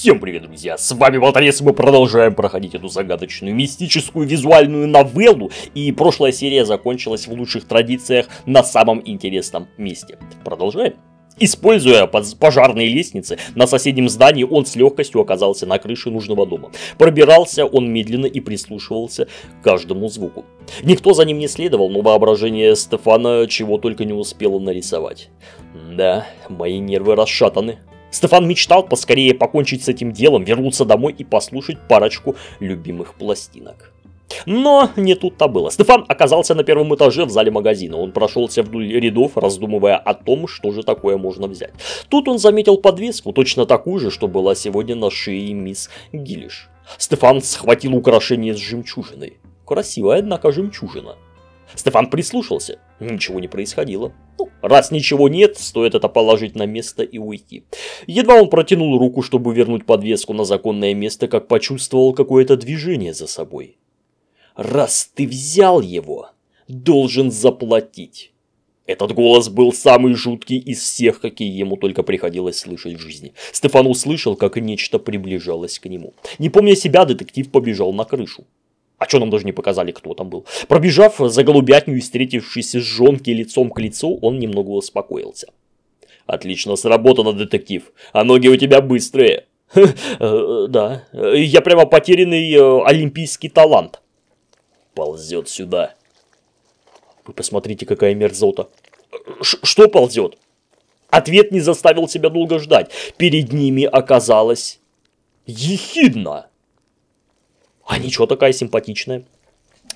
Всем привет, друзья! С вами Болторез, и мы продолжаем проходить эту загадочную мистическую визуальную новеллу. И прошлая серия закончилась в лучших традициях на самом интересном месте. Продолжаем. Используя пожарные лестницы, на соседнем здании он с легкостью оказался на крыше нужного дома. Пробирался он медленно и прислушивался к каждому звуку. Никто за ним не следовал, но воображение Стефана чего только не успело нарисовать. Да, мои нервы расшатаны. Стефан мечтал поскорее покончить с этим делом, вернуться домой и послушать парочку любимых пластинок. Но не тут-то было. Стефан оказался на первом этаже в зале магазина. Он прошелся вдоль рядов, раздумывая о том, что же такое можно взять. Тут он заметил подвеску, точно такую же, что была сегодня на шее мисс Гиллиш. Стефан схватил украшение с жемчужиной. Красивая, однако, жемчужина. Стефан прислушался. Ничего не происходило. Ну, раз ничего нет, стоит это положить на место и уйти. Едва он протянул руку, чтобы вернуть подвеску на законное место, как почувствовал какое-то движение за собой. «Раз ты взял его, должен заплатить». Этот голос был самый жуткий из всех, какие ему только приходилось слышать в жизни. Стефан услышал, как нечто приближалось к нему. Не помня себя, детектив побежал на крышу. А что нам даже не показали, кто там был. Пробежав за голубятню и встретившись с жонки лицом к лицу, он немного успокоился. Отлично сработано, детектив. А ноги у тебя быстрые. Э, да, я прямо потерянный э, олимпийский талант. Ползет сюда. Вы посмотрите, какая мерзота. Что ползет? Ответ не заставил себя долго ждать. Перед ними оказалось ехидна. А ничего, такая симпатичная.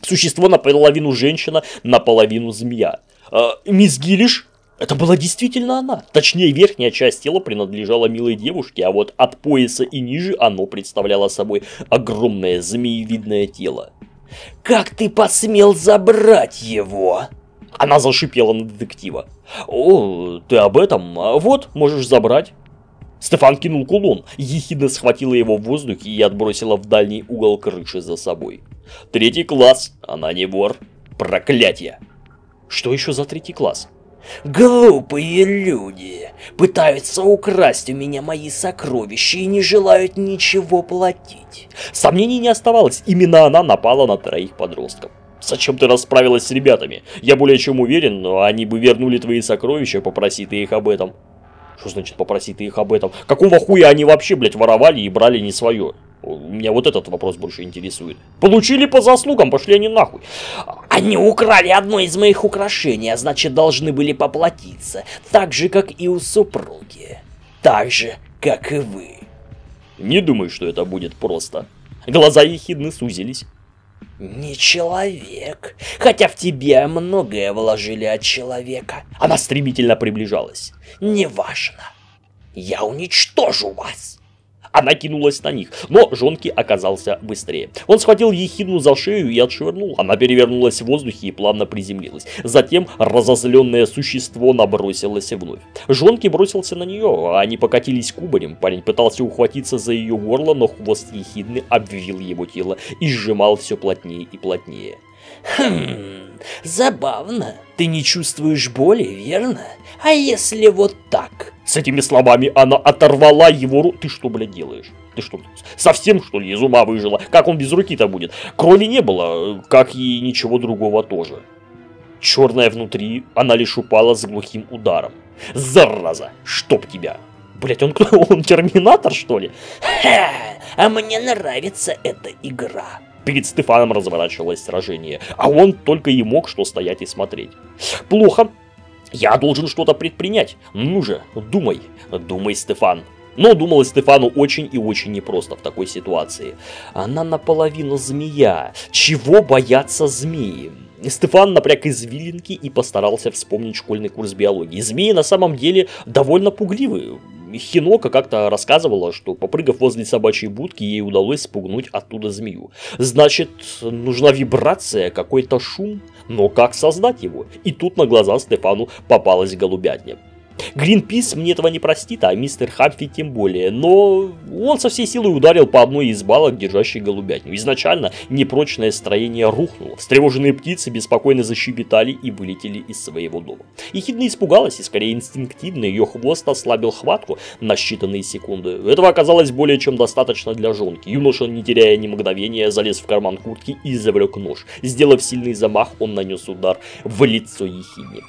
Существо наполовину женщина, наполовину змея. А, мисс Гиллиш это была действительно она. Точнее, верхняя часть тела принадлежала милой девушке, а вот от пояса и ниже оно представляло собой огромное змеевидное тело. «Как ты посмел забрать его?» Она зашипела на детектива. «О, ты об этом? Вот, можешь забрать». Стефан кинул кулон, ехидно схватила его в воздухе и отбросила в дальний угол крыши за собой. Третий класс, она не вор. Проклятие. Что еще за третий класс? Глупые люди пытаются украсть у меня мои сокровища и не желают ничего платить. Сомнений не оставалось, именно она напала на троих подростков. Зачем ты расправилась с ребятами? Я более чем уверен, но они бы вернули твои сокровища, попроси ты их об этом. Что значит попроси ты их об этом? Какого хуя они вообще, блядь, воровали и брали не свое? Меня вот этот вопрос больше интересует. Получили по заслугам, пошли они нахуй. Они украли одно из моих украшений, а значит должны были поплатиться. Так же, как и у супруги. Так же, как и вы. Не думаю, что это будет просто. Глаза ехидны сузились. Не человек, хотя в тебе многое вложили от человека. Она стремительно приближалась. Неважно. Я уничтожу вас. Она кинулась на них, но Жонки оказался быстрее. Он схватил ехидну за шею и отшвырнул. Она перевернулась в воздухе и плавно приземлилась. Затем разозленное существо набросилось вновь. Жонки бросился на нее, а они покатились кубарем. Парень пытался ухватиться за ее горло, но хвост ехидны обвил его тело и сжимал все плотнее и плотнее. Хм, забавно. Ты не чувствуешь боли, верно? А если вот так? С этими словами она оторвала его руку. Ты что, блядь, делаешь? Ты что, совсем, что ли, из ума выжила? Как он без руки-то будет? Крови не было, как и ничего другого тоже. Черная внутри, она лишь упала с глухим ударом. Зараза, чтоб тебя! Блять, он кто? Он терминатор, что ли? Ха, а мне нравится эта игра. Перед Стефаном разворачивалось сражение, а он только и мог что стоять и смотреть. Плохо. Я должен что-то предпринять. Ну же, думай, думай, Стефан. Но думалось Стефану очень и очень непросто в такой ситуации. Она наполовину змея. Чего боятся змеи? Стефан напряг извилинки и постарался вспомнить школьный курс биологии. Змеи на самом деле довольно пугливые. Хинока как-то рассказывала, что попрыгав возле собачьей будки, ей удалось спугнуть оттуда змею. Значит, нужна вибрация, какой-то шум, но как создать его? И тут на глаза Стефану попалась голубятня. Гринпис мне этого не простит, а мистер Хамфи тем более, но он со всей силы ударил по одной из балок, держащей голубятню. Изначально непрочное строение рухнуло, встревоженные птицы беспокойно защебетали и вылетели из своего дома. Ехидна испугалась, и скорее инстинктивно ее хвост ослабил хватку на считанные секунды. Этого оказалось более чем достаточно для жонки. Юноша, не теряя ни мгновения, залез в карман куртки и завлек нож. Сделав сильный замах, он нанес удар в лицо ехидне.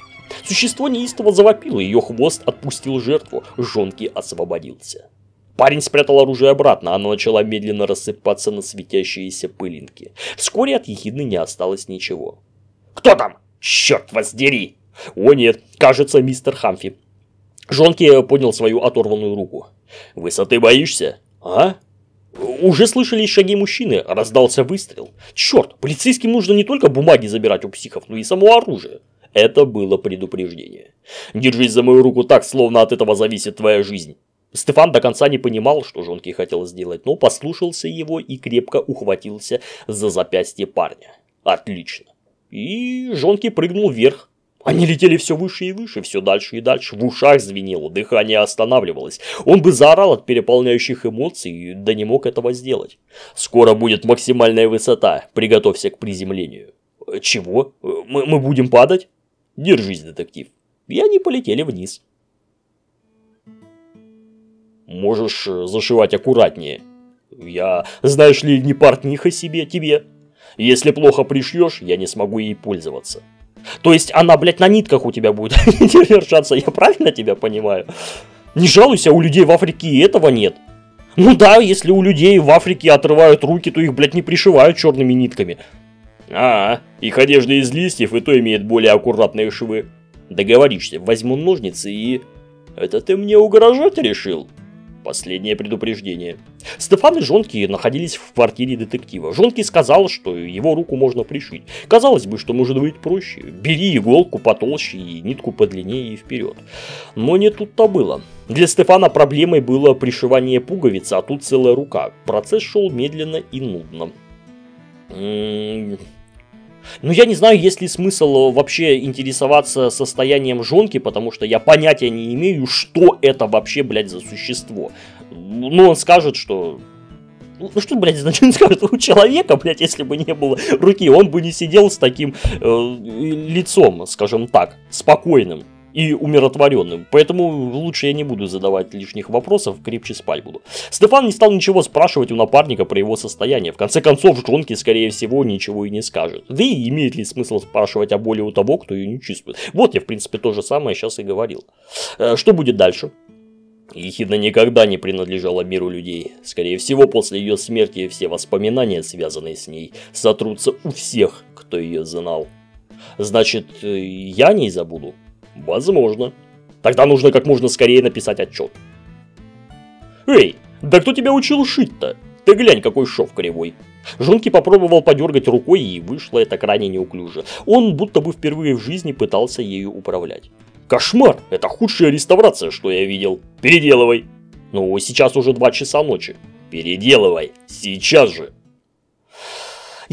Существо неистово завопило, ее хвост отпустил жертву, жонки освободился. Парень спрятал оружие обратно, оно начало медленно рассыпаться на светящиеся пылинки. Вскоре от ехидны не осталось ничего. «Кто там? Черт вас дери!» «О нет, кажется, мистер Хамфи». Жонки поднял свою оторванную руку. «Высоты боишься?» «А?» Уже слышались шаги мужчины, раздался выстрел. Черт, полицейским нужно не только бумаги забирать у психов, но и само оружие. Это было предупреждение. Держись за мою руку так, словно от этого зависит твоя жизнь. Стефан до конца не понимал, что Жонки хотел сделать, но послушался его и крепко ухватился за запястье парня. Отлично. И Жонки прыгнул вверх. Они летели все выше и выше, все дальше и дальше. В ушах звенело, дыхание останавливалось. Он бы заорал от переполняющих эмоций, да не мог этого сделать. Скоро будет максимальная высота, приготовься к приземлению. Чего? Мы, мы будем падать? Держись, детектив. И они полетели вниз. Можешь э, зашивать аккуратнее. Я, знаешь ли, не портниха себе, тебе. Если плохо пришьешь, я не смогу ей пользоваться. То есть она, блядь, на нитках у тебя будет держаться, я правильно тебя понимаю? Не жалуйся, у людей в Африке и этого нет. Ну да, если у людей в Африке отрывают руки, то их, блядь, не пришивают черными нитками. А, их одежда из листьев и то имеет более аккуратные швы. Договоришься, возьму ножницы и... Это ты мне угрожать решил? Последнее предупреждение. Стефан и Жонки находились в квартире детектива. Жонки сказал, что его руку можно пришить. Казалось бы, что может быть проще. Бери иголку потолще и нитку подлиннее и вперед. Но не тут-то было. Для Стефана проблемой было пришивание пуговицы, а тут целая рука. Процесс шел медленно и нудно. Ну, я не знаю, есть ли смысл вообще интересоваться состоянием жонки, потому что я понятия не имею, что это вообще, блядь, за существо. Ну, он скажет, что... Ну, ну что, блядь, значит, он скажет, у человека, блядь, если бы не было руки, он бы не сидел с таким э, лицом, скажем так, спокойным и умиротворенным. Поэтому лучше я не буду задавать лишних вопросов, крепче спать буду. Стефан не стал ничего спрашивать у напарника про его состояние. В конце концов, Жонки, скорее всего, ничего и не скажет. Да и имеет ли смысл спрашивать о боли у того, кто ее не чувствует. Вот я, в принципе, то же самое сейчас и говорил. Э, что будет дальше? Ехидна никогда не принадлежала миру людей. Скорее всего, после ее смерти все воспоминания, связанные с ней, сотрутся у всех, кто ее знал. Значит, э, я не забуду. Возможно. Тогда нужно как можно скорее написать отчет. Эй, да кто тебя учил шить-то? Ты глянь, какой шов кривой. Жонки попробовал подергать рукой, и вышло это крайне неуклюже. Он будто бы впервые в жизни пытался ею управлять. Кошмар! Это худшая реставрация, что я видел. Переделывай. Ну, сейчас уже два часа ночи. Переделывай. Сейчас же.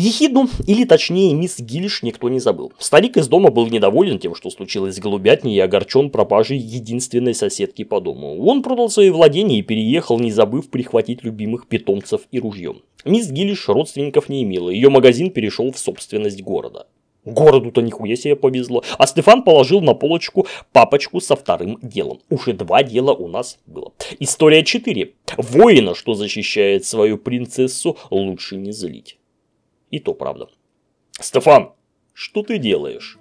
Ехидну, или точнее мисс Гильш, никто не забыл. Старик из дома был недоволен тем, что случилось с голубятней и огорчен пропажей единственной соседки по дому. Он продал свои владения и переехал, не забыв прихватить любимых питомцев и ружьем. Мисс Гиллиш родственников не имела, ее магазин перешел в собственность города. Городу-то нихуя себе повезло. А Стефан положил на полочку папочку со вторым делом. Уже два дела у нас было. История 4. Воина, что защищает свою принцессу, лучше не злить. И то правда. Стефан, что ты делаешь?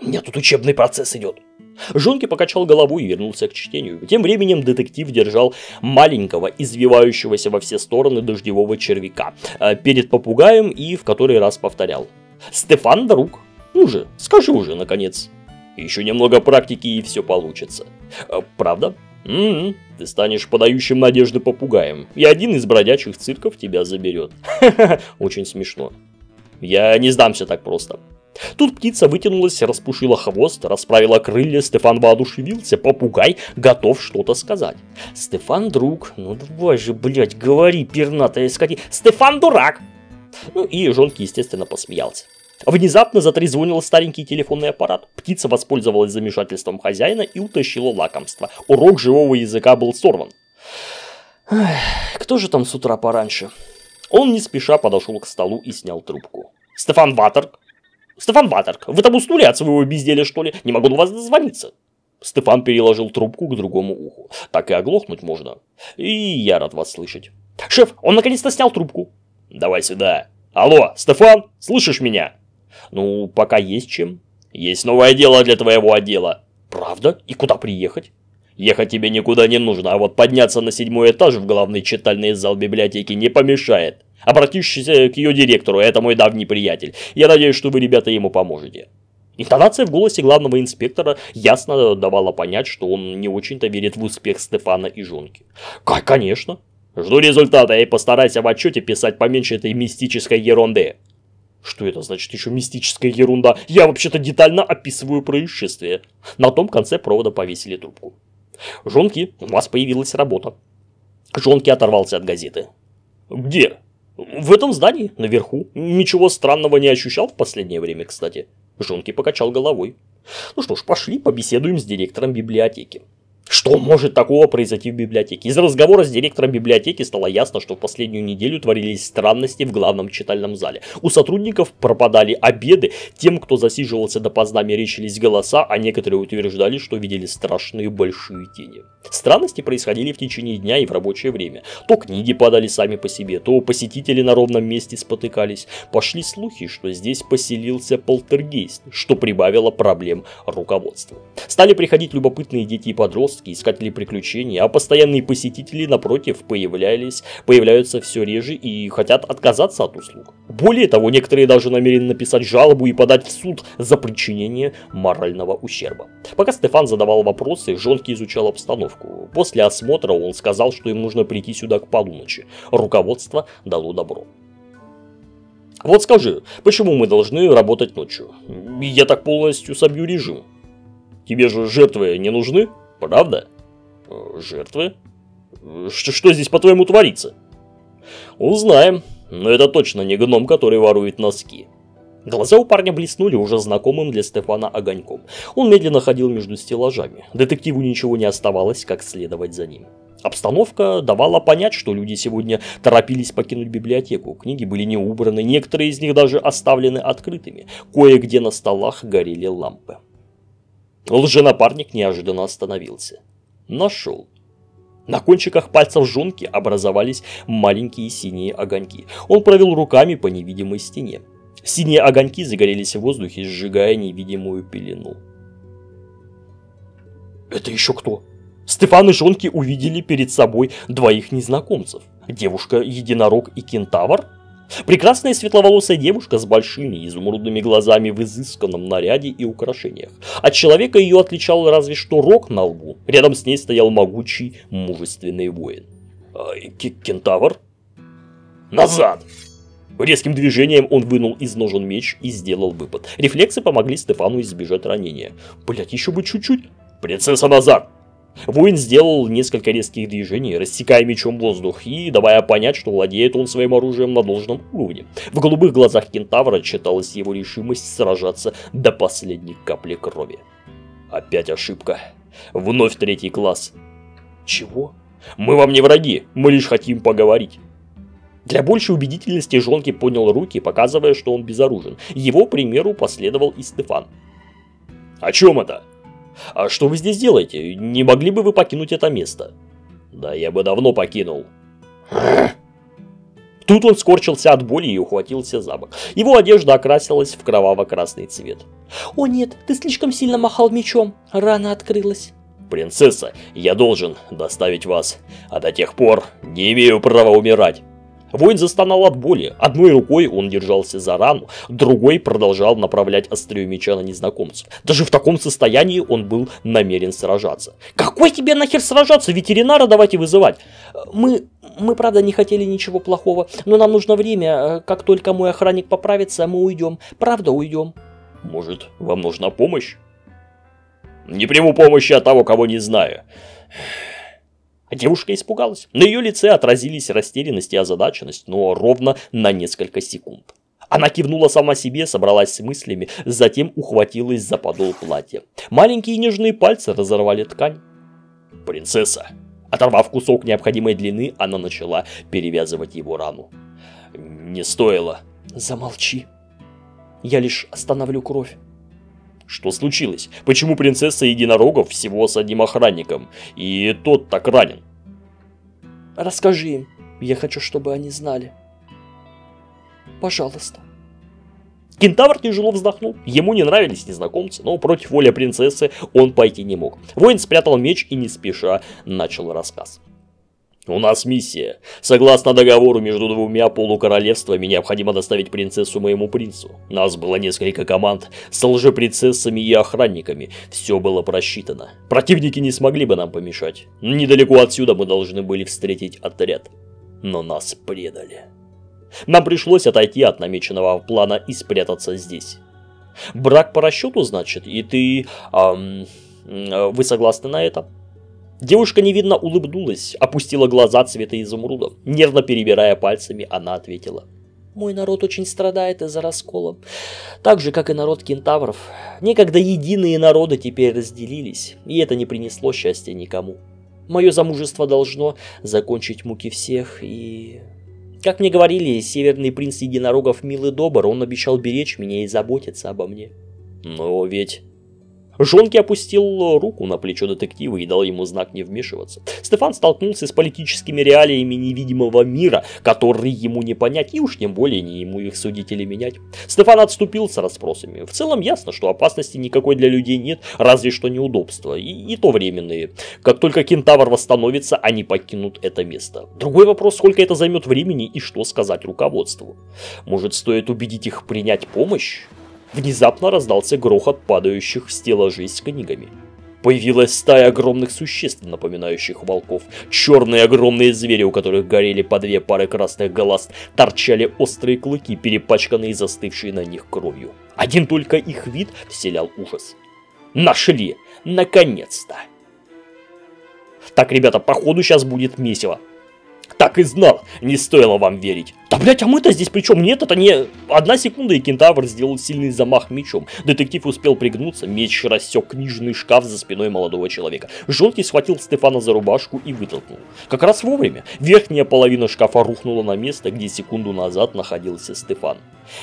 У меня тут учебный процесс идет. Жонки покачал головой и вернулся к чтению. Тем временем детектив держал маленького, извивающегося во все стороны дождевого червяка э, перед попугаем и в который раз повторял. «Стефан, друг, ну же, скажи уже, наконец. Еще немного практики и все получится. Э, правда?» М-м, ты станешь подающим надежды попугаем, и один из бродячих цирков тебя заберет. Очень смешно. Я не сдамся так просто. Тут птица вытянулась, распушила хвост, расправила крылья, Стефан воодушевился, попугай готов что-то сказать. Стефан друг, ну давай же, блядь, говори, пернатая скоти. Стефан дурак! Ну и Жонки, естественно, посмеялся. Внезапно затрезвонил старенький телефонный аппарат. Птица воспользовалась замешательством хозяина и утащила лакомство. Урок живого языка был сорван. Кто же там с утра пораньше? Он не спеша подошел к столу и снял трубку. Стефан Ватерк. Стефан Ватерк, вы там уснули от своего безделия, что ли? Не могу до вас дозвониться. Стефан переложил трубку к другому уху. Так и оглохнуть можно. И я рад вас слышать. Шеф, он наконец-то снял трубку. Давай сюда. Алло, Стефан, слышишь меня? Ну, пока есть чем. Есть новое дело для твоего отдела. Правда? И куда приехать? Ехать тебе никуда не нужно, а вот подняться на седьмой этаж в главный читальный зал библиотеки не помешает. Обратившись к ее директору, это мой давний приятель. Я надеюсь, что вы, ребята, ему поможете. Интонация в голосе главного инспектора ясно давала понять, что он не очень-то верит в успех Стефана и Жонки. Конечно. Жду результата и постарайся в отчете писать поменьше этой мистической ерунды. Что это значит еще мистическая ерунда? Я вообще-то детально описываю происшествие. На том конце провода повесили трубку. Жонки, у вас появилась работа. Жонки оторвался от газеты. Где? В этом здании, наверху. Ничего странного не ощущал в последнее время, кстати. Жонки покачал головой. Ну что ж, пошли побеседуем с директором библиотеки. Что может такого произойти в библиотеке? Из разговора с директором библиотеки стало ясно, что в последнюю неделю творились странности в главном читальном зале. У сотрудников пропадали обеды, тем, кто засиживался допоздна, мерещились голоса, а некоторые утверждали, что видели страшные большие тени. Странности происходили в течение дня и в рабочее время. То книги падали сами по себе, то посетители на ровном месте спотыкались. Пошли слухи, что здесь поселился полтергейст, что прибавило проблем руководству. Стали приходить любопытные дети и подростки, подростки, искатели приключений, а постоянные посетители, напротив, появлялись, появляются все реже и хотят отказаться от услуг. Более того, некоторые даже намерены написать жалобу и подать в суд за причинение морального ущерба. Пока Стефан задавал вопросы, Жонки изучал обстановку. После осмотра он сказал, что им нужно прийти сюда к полуночи. Руководство дало добро. Вот скажи, почему мы должны работать ночью? Я так полностью собью режим. Тебе же жертвы не нужны? Правда? Э, жертвы? Что, что здесь, по-твоему, творится? Узнаем. Но это точно не гном, который ворует носки. Глаза у парня блеснули уже знакомым для Стефана огоньком. Он медленно ходил между стеллажами. Детективу ничего не оставалось, как следовать за ним. Обстановка давала понять, что люди сегодня торопились покинуть библиотеку. Книги были не убраны, некоторые из них даже оставлены открытыми. Кое-где на столах горели лампы. Лженапарник неожиданно остановился. Нашел. На кончиках пальцев жонки образовались маленькие синие огоньки. Он провел руками по невидимой стене. Синие огоньки загорелись в воздухе, сжигая невидимую пелену. Это еще кто? Стефан и Жонки увидели перед собой двоих незнакомцев. Девушка-единорог и кентавр? Прекрасная светловолосая девушка с большими изумрудными глазами в изысканном наряде и украшениях. От человека ее отличал разве что рог на лбу. Рядом с ней стоял могучий, мужественный воин. Кентавр? Назад! Резким движением он вынул из ножен меч и сделал выпад. Рефлексы помогли Стефану избежать ранения. Блять, еще бы чуть-чуть. Принцесса назад! Воин сделал несколько резких движений, рассекая мечом воздух и давая понять, что владеет он своим оружием на должном уровне. В голубых глазах кентавра читалась его решимость сражаться до последней капли крови. Опять ошибка. Вновь третий класс. Чего? Мы вам не враги, мы лишь хотим поговорить. Для большей убедительности Жонки поднял руки, показывая, что он безоружен. Его примеру последовал и Стефан. «О чем это?» «А что вы здесь делаете? Не могли бы вы покинуть это место?» «Да я бы давно покинул». Тут он скорчился от боли и ухватился за бок. Его одежда окрасилась в кроваво-красный цвет. «О нет, ты слишком сильно махал мечом, рана открылась». «Принцесса, я должен доставить вас, а до тех пор не имею права умирать». Воин застонал от боли. Одной рукой он держался за рану, другой продолжал направлять острие меча на незнакомцев. Даже в таком состоянии он был намерен сражаться. «Какой тебе нахер сражаться? Ветеринара давайте вызывать!» «Мы... мы правда не хотели ничего плохого, но нам нужно время. Как только мой охранник поправится, мы уйдем. Правда уйдем». «Может, вам нужна помощь?» «Не приму помощи от того, кого не знаю». Девушка испугалась. На ее лице отразились растерянность и озадаченность, но ровно на несколько секунд. Она кивнула сама себе, собралась с мыслями, затем ухватилась за подол платья. Маленькие нежные пальцы разорвали ткань. «Принцесса!» Оторвав кусок необходимой длины, она начала перевязывать его рану. «Не стоило!» «Замолчи!» «Я лишь остановлю кровь!» Что случилось? Почему принцесса единорогов всего с одним охранником? И тот так ранен? Расскажи им. Я хочу, чтобы они знали. Пожалуйста. Кентавр тяжело вздохнул. Ему не нравились незнакомцы, но против воли принцессы он пойти не мог. Воин спрятал меч и не спеша начал рассказ. У нас миссия. Согласно договору между двумя полукоролевствами, необходимо доставить принцессу моему принцу. Нас было несколько команд с лжепринцессами и охранниками. Все было просчитано. Противники не смогли бы нам помешать. Недалеко отсюда мы должны были встретить отряд. Но нас предали. Нам пришлось отойти от намеченного плана и спрятаться здесь. Брак по расчету, значит, и ты... Эм, вы согласны на это? Девушка невидно улыбнулась, опустила глаза цвета изумруда. Нервно перебирая пальцами, она ответила. Мой народ очень страдает из-за раскола. Так же, как и народ кентавров. Некогда единые народы теперь разделились, и это не принесло счастья никому. Мое замужество должно закончить муки всех, и... Как мне говорили, северный принц единорогов мил и добр, он обещал беречь меня и заботиться обо мне. Но ведь Жонки опустил руку на плечо детектива и дал ему знак не вмешиваться. Стефан столкнулся с политическими реалиями невидимого мира, которые ему не понять, и уж тем более не ему их судить или менять. Стефан отступил с расспросами. В целом ясно, что опасности никакой для людей нет, разве что неудобства, и, и то временные. Как только кентавр восстановится, они покинут это место. Другой вопрос, сколько это займет времени и что сказать руководству. Может стоит убедить их принять помощь? Внезапно раздался грохот падающих стеллажей с книгами. Появилась стая огромных существ, напоминающих волков. Черные огромные звери, у которых горели по две пары красных глаз, торчали острые клыки, перепачканные и застывшие на них кровью. Один только их вид вселял ужас. Нашли! Наконец-то! Так, ребята, походу сейчас будет месиво. Так и знал, не стоило вам верить. Да, блять, а мы-то здесь причем нет, это не... Одна секунда, и кентавр сделал сильный замах мечом. Детектив успел пригнуться, меч рассек книжный шкаф за спиной молодого человека. Жонкий схватил Стефана за рубашку и вытолкнул. Как раз вовремя. Верхняя половина шкафа рухнула на место, где секунду назад находился Стефан.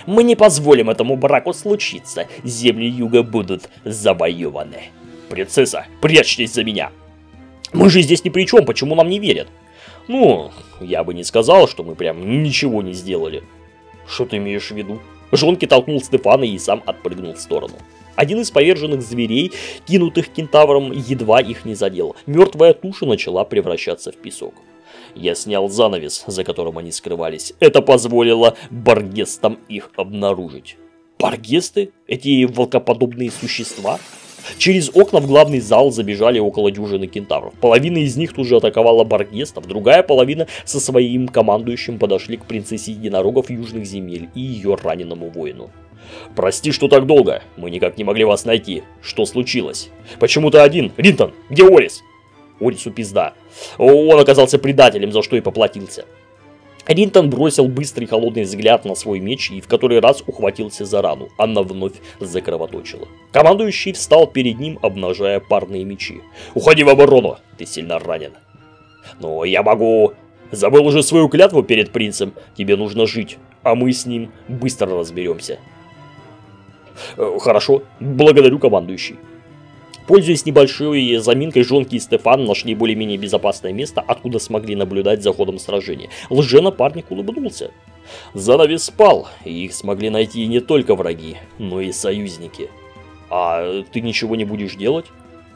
Мы не позволим этому браку случиться. Земли юга будут завоеваны. Принцесса, прячьтесь за меня. Мы же здесь ни при чем, почему нам не верят? Ну, я бы не сказал, что мы прям ничего не сделали. Что ты имеешь в виду? Жонки толкнул Стефана и сам отпрыгнул в сторону. Один из поверженных зверей, кинутых кентавром, едва их не задел. Мертвая туша начала превращаться в песок. Я снял занавес, за которым они скрывались. Это позволило баргестам их обнаружить. Баргесты? Эти волкоподобные существа? Через окна в главный зал забежали около дюжины кентавров. Половина из них тут же атаковала баргестов, другая половина со своим командующим подошли к принцессе единорогов южных земель и ее раненому воину. «Прости, что так долго. Мы никак не могли вас найти. Что случилось? Почему ты один? Ринтон, где Орис?» Орису пизда. Он оказался предателем, за что и поплатился. Ринтон бросил быстрый холодный взгляд на свой меч и в который раз ухватился за рану. Она вновь закровоточила. Командующий встал перед ним, обнажая парные мечи. «Уходи в оборону! Ты сильно ранен!» «Но я могу...» «Забыл уже свою клятву перед принцем. Тебе нужно жить, а мы с ним быстро разберемся». «Э, «Хорошо. Благодарю, командующий». Пользуясь небольшой заминкой, Жонки и Стефан нашли более-менее безопасное место, откуда смогли наблюдать за ходом сражения. Лженапарник улыбнулся. Занавес спал, и их смогли найти не только враги, но и союзники. А ты ничего не будешь делать?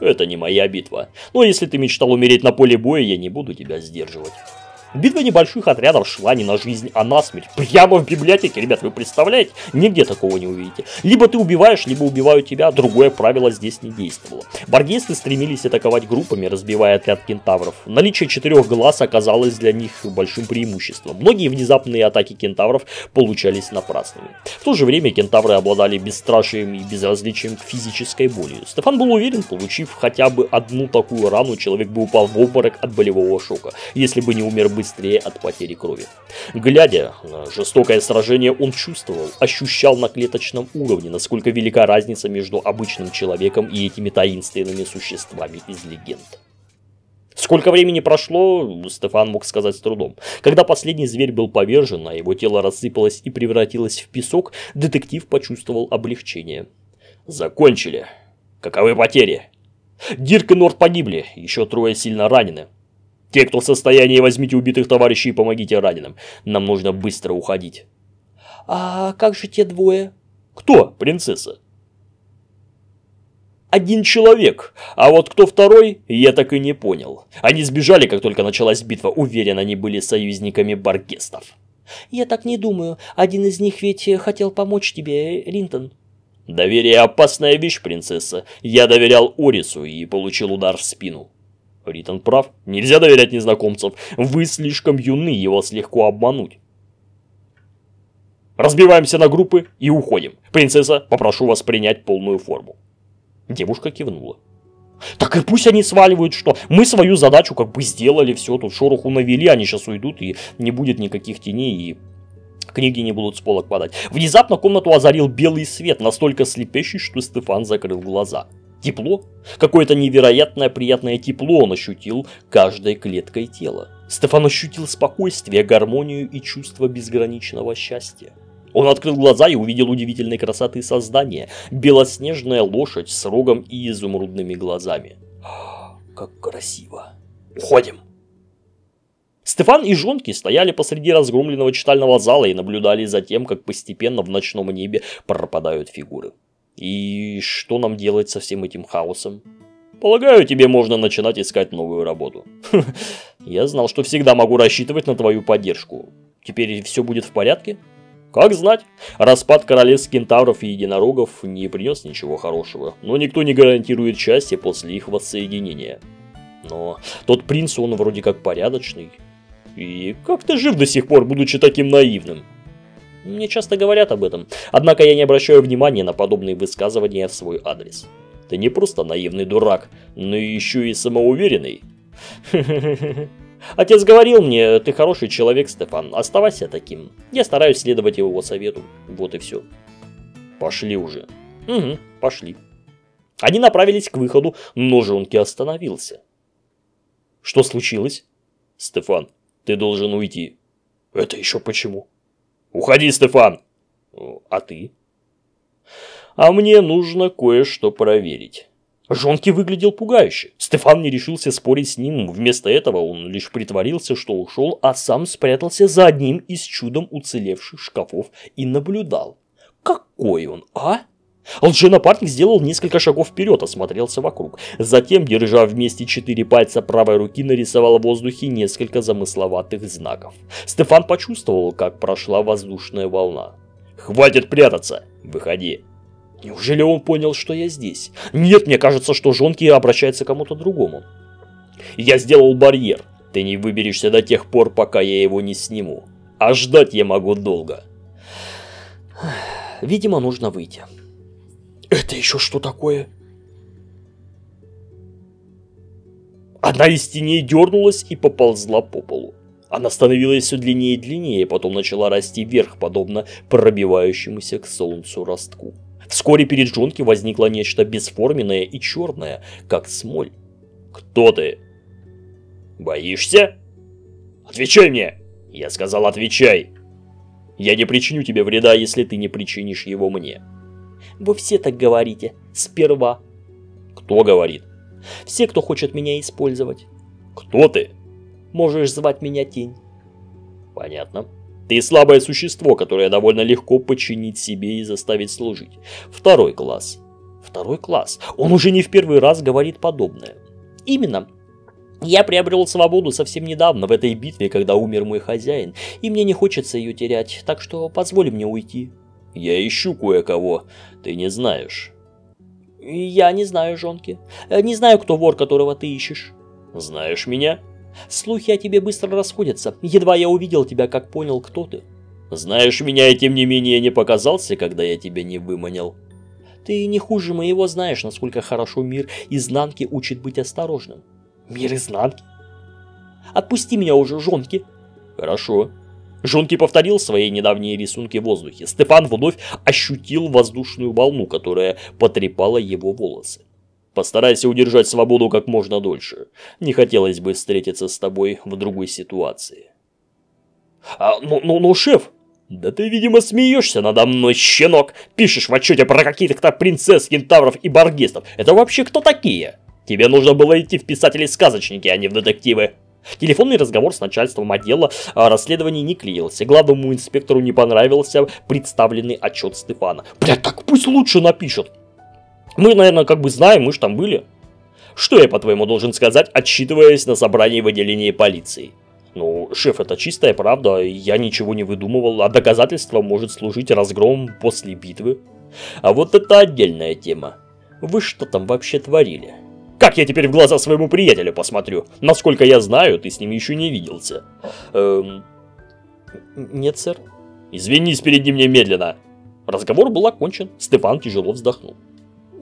Это не моя битва. Но если ты мечтал умереть на поле боя, я не буду тебя сдерживать. Битва небольших отрядов шла не на жизнь, а на смерть. Прямо в библиотеке, ребят, вы представляете? Нигде такого не увидите. Либо ты убиваешь, либо убивают тебя, другое правило здесь не действовало. Баргесты стремились атаковать группами, разбивая отряд кентавров. Наличие четырех глаз оказалось для них большим преимуществом. Многие внезапные атаки кентавров получались напрасными. В то же время кентавры обладали бесстрашием и безразличием к физической боли. Стефан был уверен, получив хотя бы одну такую рану, человек бы упал в обморок от болевого шока. Если бы не умер бы быстрее от потери крови. Глядя на жестокое сражение, он чувствовал, ощущал на клеточном уровне, насколько велика разница между обычным человеком и этими таинственными существами из легенд. Сколько времени прошло, Стефан мог сказать с трудом. Когда последний зверь был повержен, а его тело рассыпалось и превратилось в песок, детектив почувствовал облегчение. «Закончили. Каковы потери?» Дирк и Норд погибли, еще трое сильно ранены. Те, кто в состоянии, возьмите убитых товарищей и помогите раненым. Нам нужно быстро уходить. А как же те двое? Кто, принцесса? Один человек, а вот кто второй, я так и не понял. Они сбежали, как только началась битва, уверен, они были союзниками баргестов. Я так не думаю, один из них ведь хотел помочь тебе, Ринтон. Доверие опасная вещь, принцесса. Я доверял Орису и получил удар в спину. Ритон прав. Нельзя доверять незнакомцам. Вы слишком юны, его вас легко обмануть. Разбиваемся на группы и уходим. Принцесса, попрошу вас принять полную форму. Девушка кивнула. Так и пусть они сваливают, что мы свою задачу как бы сделали, все, тут шороху навели, они сейчас уйдут, и не будет никаких теней, и книги не будут с полок падать. Внезапно комнату озарил белый свет, настолько слепящий, что Стефан закрыл глаза. Тепло? Какое-то невероятное приятное тепло он ощутил каждой клеткой тела. Стефан ощутил спокойствие, гармонию и чувство безграничного счастья. Он открыл глаза и увидел удивительной красоты создания. Белоснежная лошадь с рогом и изумрудными глазами. Как красиво. Уходим. Стефан и Жонки стояли посреди разгромленного читального зала и наблюдали за тем, как постепенно в ночном небе пропадают фигуры. И что нам делать со всем этим хаосом? Полагаю, тебе можно начинать искать новую работу. Я знал, что всегда могу рассчитывать на твою поддержку. Теперь все будет в порядке? Как знать, распад королевств кентавров и единорогов не принес ничего хорошего, но никто не гарантирует счастье после их воссоединения. Но тот принц, он вроде как порядочный. И как ты жив до сих пор, будучи таким наивным? Мне часто говорят об этом, однако я не обращаю внимания на подобные высказывания в свой адрес. Ты не просто наивный дурак, но еще и самоуверенный. Отец говорил мне, ты хороший человек, Стефан, оставайся таким. Я стараюсь следовать его совету, вот и все. Пошли уже. Угу, пошли. Они направились к выходу, но Жонки остановился. Что случилось? Стефан, ты должен уйти. Это еще почему? Уходи, Стефан. А ты? А мне нужно кое-что проверить. Жонки выглядел пугающе. Стефан не решился спорить с ним. Вместо этого он лишь притворился, что ушел, а сам спрятался за одним из чудом уцелевших шкафов и наблюдал. Какой он, а? Лженапарник сделал несколько шагов вперед, осмотрелся вокруг. Затем, держа вместе четыре пальца правой руки, нарисовал в воздухе несколько замысловатых знаков. Стефан почувствовал, как прошла воздушная волна. «Хватит прятаться! Выходи!» Неужели он понял, что я здесь? Нет, мне кажется, что Жонки обращается к кому-то другому. Я сделал барьер. Ты не выберешься до тех пор, пока я его не сниму. А ждать я могу долго. Видимо, нужно выйти. Это еще что такое? Одна из теней дернулась и поползла по полу. Она становилась все длиннее и длиннее, потом начала расти вверх, подобно пробивающемуся к солнцу ростку. Вскоре перед Джонки возникло нечто бесформенное и черное, как смоль. «Кто ты?» «Боишься?» «Отвечай мне!» «Я сказал, отвечай!» «Я не причиню тебе вреда, если ты не причинишь его мне». «Вы все так говорите. Сперва». «Кто говорит?» «Все, кто хочет меня использовать». «Кто ты?» «Можешь звать меня Тень». «Понятно». Ты слабое существо, которое довольно легко подчинить себе и заставить служить. Второй класс. Второй класс. Он уже не в первый раз говорит подобное. Именно. Я приобрел свободу совсем недавно, в этой битве, когда умер мой хозяин, и мне не хочется ее терять, так что позволь мне уйти. Я ищу кое-кого, ты не знаешь. Я не знаю, Жонки. Не знаю, кто вор, которого ты ищешь. Знаешь меня? Слухи о тебе быстро расходятся. Едва я увидел тебя, как понял, кто ты. Знаешь, меня и тем не менее не показался, когда я тебя не выманил. Ты не хуже моего знаешь, насколько хорошо мир изнанки учит быть осторожным. Мир изнанки? Отпусти меня уже, жонки. Хорошо. Жонки повторил свои недавние рисунки в воздухе. Стефан вновь ощутил воздушную волну, которая потрепала его волосы. Постарайся удержать свободу как можно дольше. Не хотелось бы встретиться с тобой в другой ситуации. А, ну, ну, ну, шеф, да ты, видимо, смеешься надо мной, щенок. Пишешь в отчете про каких-то принцесс, кентавров и баргестов. Это вообще кто такие? Тебе нужно было идти в писатели-сказочники, а не в детективы. Телефонный разговор с начальством отдела а, расследований не клеился. Главному инспектору не понравился представленный отчет Стефана. Блядь, так пусть лучше напишут. Мы, наверное, как бы знаем, мы ж там были. Что я, по-твоему, должен сказать, отчитываясь на собрании в отделении полиции? Ну, шеф, это чистая правда, я ничего не выдумывал, а доказательством может служить разгром после битвы. А вот это отдельная тема. Вы что там вообще творили? Как я теперь в глаза своему приятелю посмотрю? Насколько я знаю, ты с ним еще не виделся. Эм... Нет, сэр. Извинись перед ним немедленно. Разговор был окончен. Стефан тяжело вздохнул.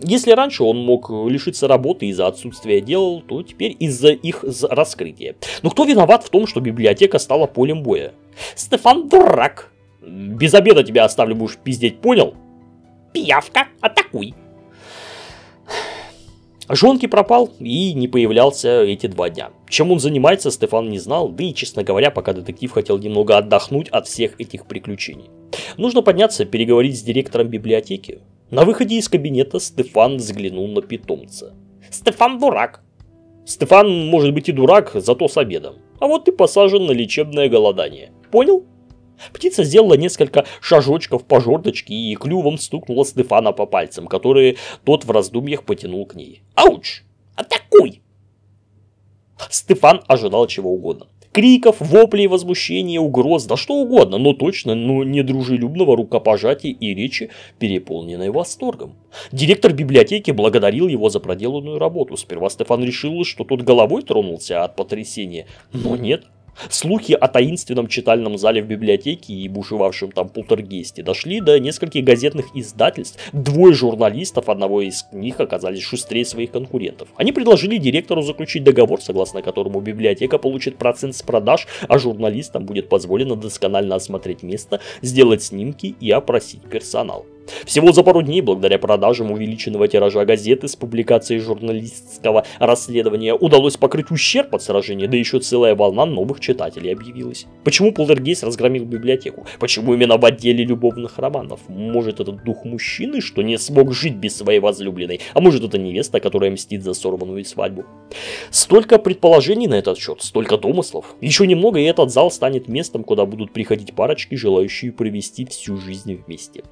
Если раньше он мог лишиться работы из-за отсутствия дел, то теперь из-за их раскрытия. Но кто виноват в том, что библиотека стала полем боя? Стефан дурак. Без обеда тебя оставлю, будешь пиздеть, понял? Пиявка, атакуй. Жонки пропал и не появлялся эти два дня. Чем он занимается, Стефан не знал, да и, честно говоря, пока детектив хотел немного отдохнуть от всех этих приключений. Нужно подняться, переговорить с директором библиотеки. На выходе из кабинета Стефан взглянул на питомца. «Стефан дурак!» «Стефан может быть и дурак, зато с обедом. А вот ты посажен на лечебное голодание. Понял?» Птица сделала несколько шажочков по жердочке и клювом стукнула Стефана по пальцам, которые тот в раздумьях потянул к ней. «Ауч! Атакуй!» Стефан ожидал чего угодно. Криков, воплей, возмущения, угроз, да что угодно, но точно ну, недружелюбного рукопожатия и речи, переполненной восторгом. Директор библиотеки благодарил его за проделанную работу. Сперва Стефан решил, что тот головой тронулся от потрясения, но нет, Слухи о таинственном читальном зале в библиотеке и бушевавшем там полтергейсте дошли до нескольких газетных издательств. Двое журналистов, одного из них оказались шустрее своих конкурентов. Они предложили директору заключить договор, согласно которому библиотека получит процент с продаж, а журналистам будет позволено досконально осмотреть место, сделать снимки и опросить персонал. Всего за пару дней, благодаря продажам увеличенного тиража газеты с публикацией журналистского расследования, удалось покрыть ущерб от сражения, да еще целая волна новых читателей объявилась. Почему Полтергейст разгромил библиотеку? Почему именно в отделе любовных романов? Может это дух мужчины, что не смог жить без своей возлюбленной? А может это невеста, которая мстит за сорванную свадьбу? Столько предположений на этот счет, столько домыслов. Еще немного и этот зал станет местом, куда будут приходить парочки, желающие провести всю жизнь вместе.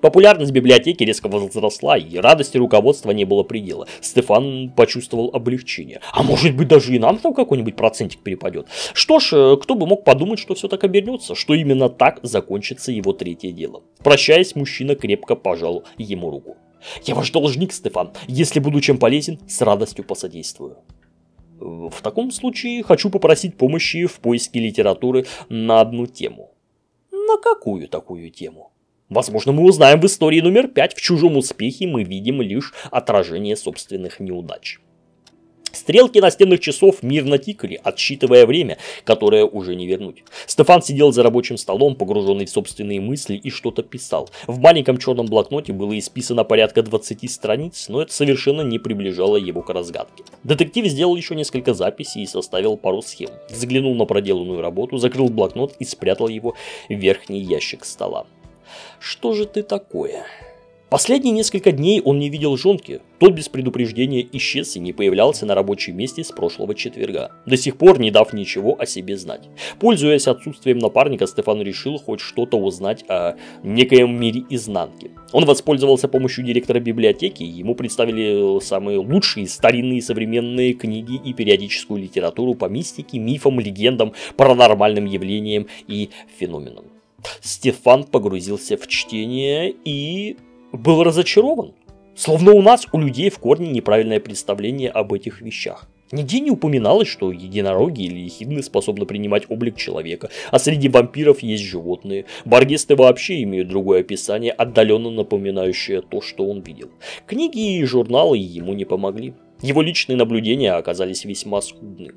Популярность библиотеки резко возросла, и радости руководства не было предела. Стефан почувствовал облегчение. А может быть даже и нам там какой-нибудь процентик перепадет. Что ж, э, кто бы мог подумать, что все так обернется, что именно так закончится его третье дело. Прощаясь, мужчина крепко пожал ему руку. «Я ваш должник, Стефан. Если буду чем полезен, с радостью посодействую». В таком случае хочу попросить помощи в поиске литературы на одну тему. На какую такую тему? Возможно, мы узнаем в истории номер пять. В чужом успехе мы видим лишь отражение собственных неудач. Стрелки настенных часов мирно тикали, отсчитывая время, которое уже не вернуть. Стефан сидел за рабочим столом, погруженный в собственные мысли и что-то писал. В маленьком черном блокноте было исписано порядка 20 страниц, но это совершенно не приближало его к разгадке. Детектив сделал еще несколько записей и составил пару схем. Взглянул на проделанную работу, закрыл блокнот и спрятал его в верхний ящик стола. Что же ты такое? Последние несколько дней он не видел жонки. Тот без предупреждения исчез и не появлялся на рабочем месте с прошлого четверга, до сих пор не дав ничего о себе знать. Пользуясь отсутствием напарника, Стефан решил хоть что-то узнать о некоем мире изнанки. Он воспользовался помощью директора библиотеки, ему представили самые лучшие старинные современные книги и периодическую литературу по мистике, мифам, легендам, паранормальным явлениям и феноменам. Стефан погрузился в чтение и был разочарован. Словно у нас, у людей в корне неправильное представление об этих вещах. Нигде не упоминалось, что единороги или ехидны способны принимать облик человека, а среди вампиров есть животные. Баргесты вообще имеют другое описание, отдаленно напоминающее то, что он видел. Книги и журналы ему не помогли. Его личные наблюдения оказались весьма скудны.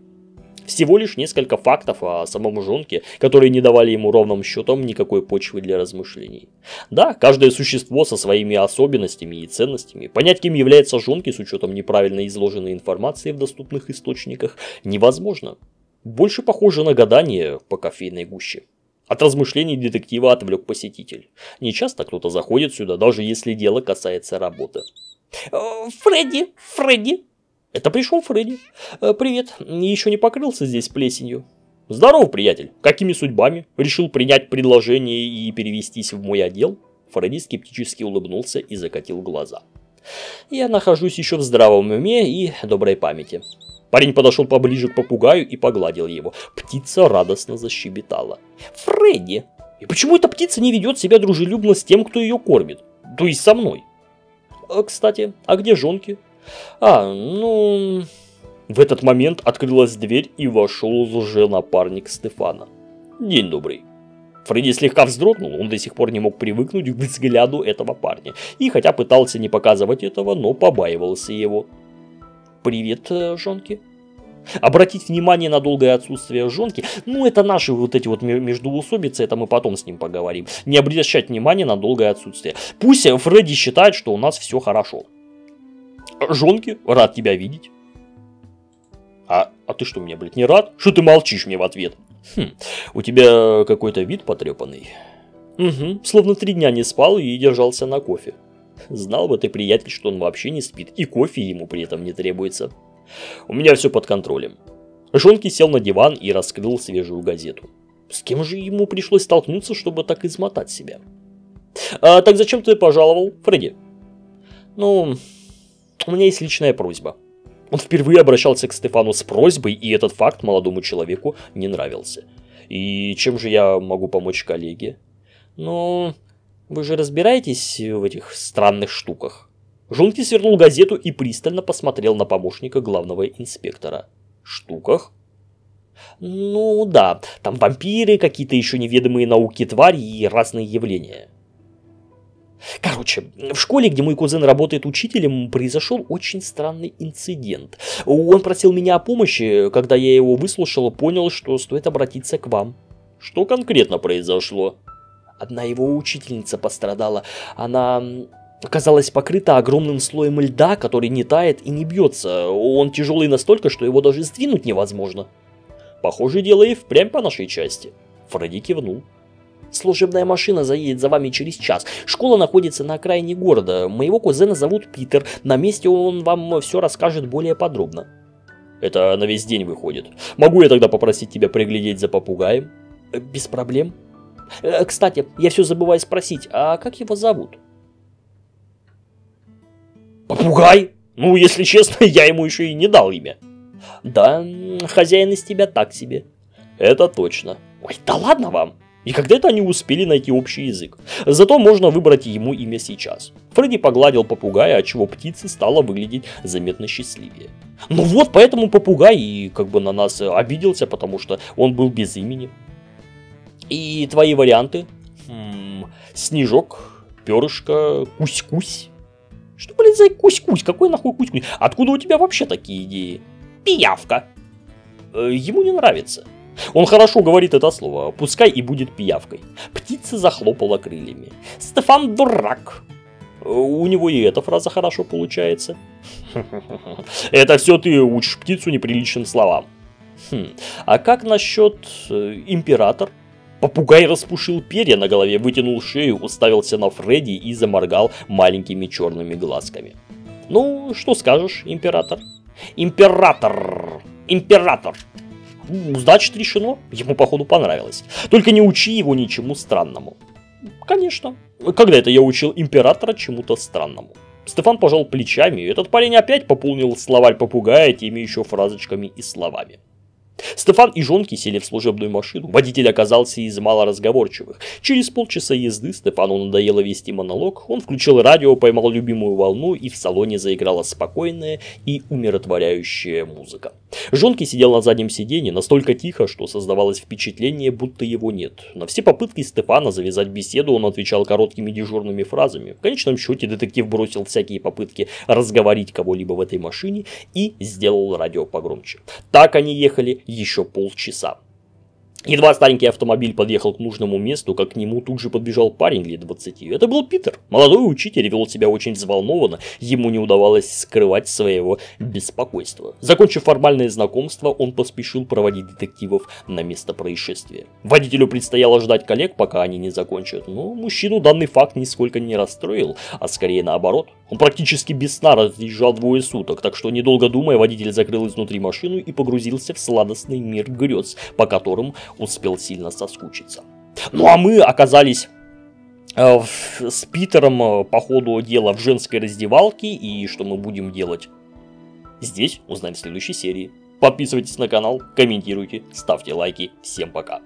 Всего лишь несколько фактов о самом жонке, которые не давали ему ровным счетом никакой почвы для размышлений. Да, каждое существо со своими особенностями и ценностями. Понять, кем является жонки с учетом неправильно изложенной информации в доступных источниках невозможно. Больше похоже на гадание по кофейной гуще. От размышлений детектива отвлек посетитель. Не часто кто-то заходит сюда, даже если дело касается работы. «Э, «Фредди! Фредди!» Это пришел Фредди. Э, «Привет, еще не покрылся здесь плесенью?» «Здорово, приятель! Какими судьбами? Решил принять предложение и перевестись в мой отдел?» Фредди скептически улыбнулся и закатил глаза. «Я нахожусь еще в здравом уме и доброй памяти. Парень подошел поближе к попугаю и погладил его. Птица радостно защебетала. «Фредди! И почему эта птица не ведет себя дружелюбно с тем, кто ее кормит? То есть со мной?» а, «Кстати, а где жонки?» «А, ну...» В этот момент открылась дверь и вошел лженапарник Стефана. «День добрый». Фредди слегка вздрогнул, он до сих пор не мог привыкнуть к взгляду этого парня. И хотя пытался не показывать этого, но побаивался его. Привет, э, жонки. Обратить внимание на долгое отсутствие жонки, ну это наши вот эти вот междуусобицы, это мы потом с ним поговорим. Не обращать внимания на долгое отсутствие. Пусть Фредди считает, что у нас все хорошо. Жонки, рад тебя видеть. А, а ты что, мне, блядь, не рад? Что ты молчишь мне в ответ? Хм, у тебя какой-то вид потрепанный. Угу, словно три дня не спал и держался на кофе. Знал бы ты, приятель, что он вообще не спит, и кофе ему при этом не требуется. У меня все под контролем. Жонки сел на диван и раскрыл свежую газету. С кем же ему пришлось столкнуться, чтобы так измотать себя? А, так зачем ты пожаловал, Фредди? Ну, у меня есть личная просьба. Он впервые обращался к Стефану с просьбой, и этот факт молодому человеку не нравился. И чем же я могу помочь коллеге? Ну, вы же разбираетесь в этих странных штуках? Жунки свернул газету и пристально посмотрел на помощника главного инспектора. Штуках? Ну да, там вампиры, какие-то еще неведомые науки твари и разные явления. Короче, в школе, где мой кузен работает учителем, произошел очень странный инцидент. Он просил меня о помощи, когда я его выслушал, понял, что стоит обратиться к вам. Что конкретно произошло? Одна его учительница пострадала. Она оказалась покрыта огромным слоем льда, который не тает и не бьется. Он тяжелый настолько, что его даже сдвинуть невозможно. Похоже, дело и впрямь по нашей части. Фредди кивнул. Служебная машина заедет за вами через час. Школа находится на окраине города. Моего кузена зовут Питер. На месте он вам все расскажет более подробно. Это на весь день выходит. Могу я тогда попросить тебя приглядеть за попугаем? Без проблем. Э, кстати, я все забываю спросить, а как его зовут? Попугай? Ну, если честно, я ему еще и не дал имя. Да, хозяин из тебя так себе. Это точно. Ой, да ладно вам. И когда-то они успели найти общий язык. Зато можно выбрать ему имя сейчас. Фредди погладил попугая, отчего птица стала выглядеть заметно счастливее. Ну вот, поэтому попугай и как бы на нас обиделся, потому что он был без имени. И твои варианты? Хм, снежок, перышко, кусь-кусь. Что, блин, за кусь-кусь? Какой нахуй кусь-кусь? Откуда у тебя вообще такие идеи? Пиявка. Э, ему не нравится. Он хорошо говорит это слово, пускай и будет пиявкой. Птица захлопала крыльями. Стефан дурак. У него и эта фраза хорошо получается. Это все ты учишь птицу неприличным словам. Хм. А как насчет э, император? Попугай распушил перья на голове, вытянул шею, уставился на Фредди и заморгал маленькими черными глазками. Ну, что скажешь, император? Император! Император! Значит, решено. Ему, походу, понравилось. Только не учи его ничему странному. Конечно. Когда это я учил императора чему-то странному? Стефан пожал плечами, и этот парень опять пополнил словарь попугая теми еще фразочками и словами. Стефан и Жонки сели в служебную машину. Водитель оказался из малоразговорчивых. Через полчаса езды Стефану надоело вести монолог. Он включил радио, поймал любимую волну, и в салоне заиграла спокойная и умиротворяющая музыка. Жонки сидел на заднем сиденье настолько тихо, что создавалось впечатление, будто его нет. На все попытки Стефана завязать беседу он отвечал короткими дежурными фразами. В конечном счете детектив бросил всякие попытки разговорить кого-либо в этой машине и сделал радио погромче. Так они ехали еще полчаса. Едва старенький автомобиль подъехал к нужному месту, как к нему тут же подбежал парень лет 20. Это был Питер. Молодой учитель вел себя очень взволнованно, ему не удавалось скрывать своего беспокойства. Закончив формальное знакомство, он поспешил проводить детективов на место происшествия. Водителю предстояло ждать коллег, пока они не закончат, но мужчину данный факт нисколько не расстроил, а скорее наоборот. Он практически без сна разъезжал двое суток, так что недолго думая, водитель закрыл изнутри машину и погрузился в сладостный мир грез, по которым успел сильно соскучиться. Ну а мы оказались э, с Питером э, по ходу дела в женской раздевалке, и что мы будем делать здесь, узнаем в следующей серии. Подписывайтесь на канал, комментируйте, ставьте лайки. Всем пока.